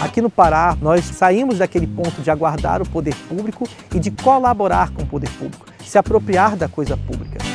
Aqui no Pará, nós saímos daquele ponto de aguardar o poder público e de colaborar com o poder público, se apropriar da coisa pública.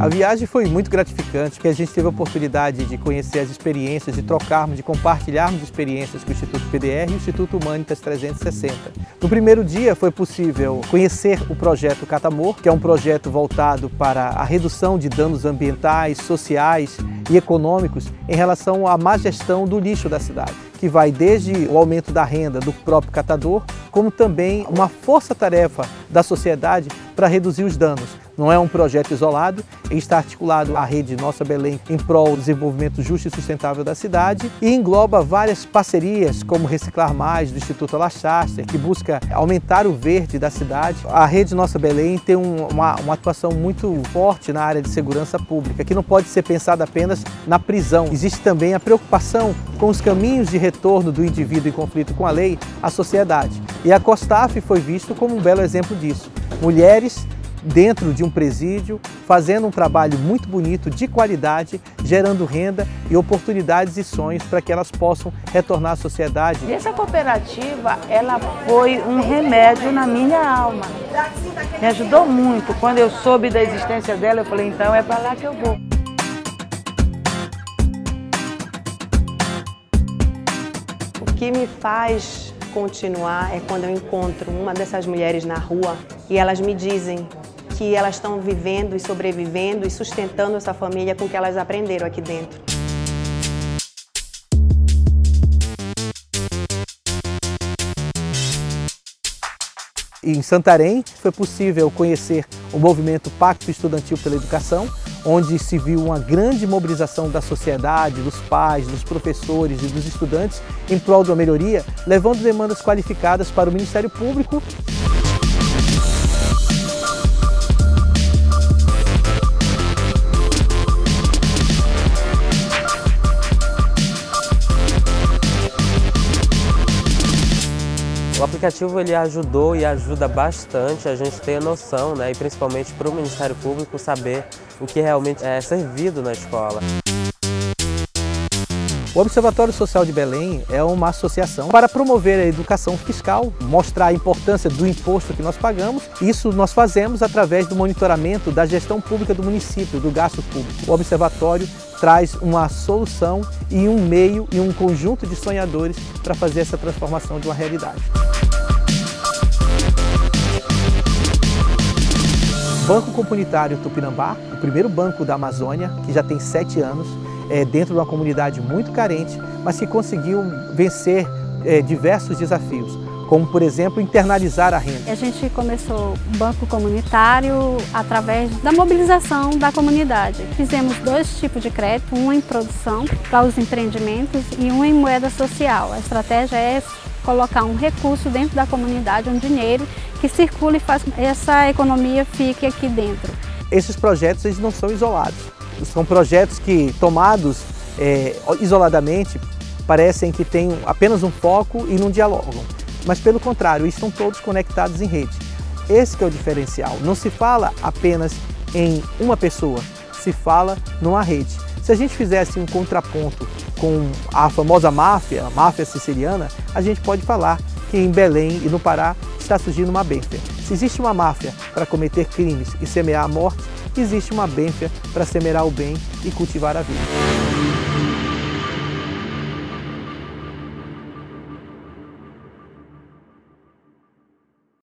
A viagem foi muito gratificante, porque a gente teve a oportunidade de conhecer as experiências, de trocarmos, de compartilharmos experiências com o Instituto PDR e o Instituto Humanitas 360. No primeiro dia foi possível conhecer o projeto Catamor, que é um projeto voltado para a redução de danos ambientais, sociais e econômicos em relação à má gestão do lixo da cidade, que vai desde o aumento da renda do próprio catador, como também uma força-tarefa da sociedade para reduzir os danos. Não é um projeto isolado, está articulado a rede Nossa Belém em prol do desenvolvimento justo e sustentável da cidade e engloba várias parcerias, como Reciclar Mais, do Instituto Lachaster, que busca aumentar o verde da cidade. A rede Nossa Belém tem uma, uma atuação muito forte na área de segurança pública, que não pode ser pensada apenas na prisão. Existe também a preocupação com os caminhos de retorno do indivíduo em conflito com a lei à sociedade. E a COSTAF foi visto como um belo exemplo disso. Mulheres dentro de um presídio, fazendo um trabalho muito bonito, de qualidade, gerando renda e oportunidades e sonhos para que elas possam retornar à sociedade. E essa cooperativa, ela foi um remédio na minha alma. Me ajudou muito. Quando eu soube da existência dela, eu falei, então é para lá que eu vou. O que me faz continuar é quando eu encontro uma dessas mulheres na rua e elas me dizem que elas estão vivendo e sobrevivendo e sustentando essa família com o que elas aprenderam aqui dentro. Em Santarém foi possível conhecer o movimento Pacto Estudantil pela Educação, onde se viu uma grande mobilização da sociedade, dos pais, dos professores e dos estudantes em prol de uma melhoria, levando demandas qualificadas para o Ministério Público O aplicativo ele ajudou e ajuda bastante a gente ter noção, né, e principalmente para o Ministério Público saber o que realmente é servido na escola. O Observatório Social de Belém é uma associação para promover a educação fiscal, mostrar a importância do imposto que nós pagamos. Isso nós fazemos através do monitoramento da gestão pública do município, do gasto público. O Observatório traz uma solução e um meio e um conjunto de sonhadores para fazer essa transformação de uma realidade. Banco Comunitário Tupinambá, o primeiro banco da Amazônia, que já tem sete anos, é, dentro de uma comunidade muito carente, mas que conseguiu vencer é, diversos desafios, como, por exemplo, internalizar a renda. A gente começou o banco comunitário através da mobilização da comunidade. Fizemos dois tipos de crédito, um em produção para os empreendimentos e um em moeda social. A estratégia é colocar um recurso dentro da comunidade, um dinheiro que circule e faz essa economia fique aqui dentro. Esses projetos eles não são isolados, são projetos que tomados é, isoladamente parecem que têm apenas um foco e não dialogam, mas pelo contrário, estão todos conectados em rede. Esse é o diferencial, não se fala apenas em uma pessoa, se fala numa rede. Se a gente fizesse um contraponto com a famosa máfia, a máfia siciliana, a gente pode falar que em Belém e no Pará está surgindo uma bênfia. Se existe uma máfia para cometer crimes e semear a morte, existe uma bênfia para semear o bem e cultivar a vida.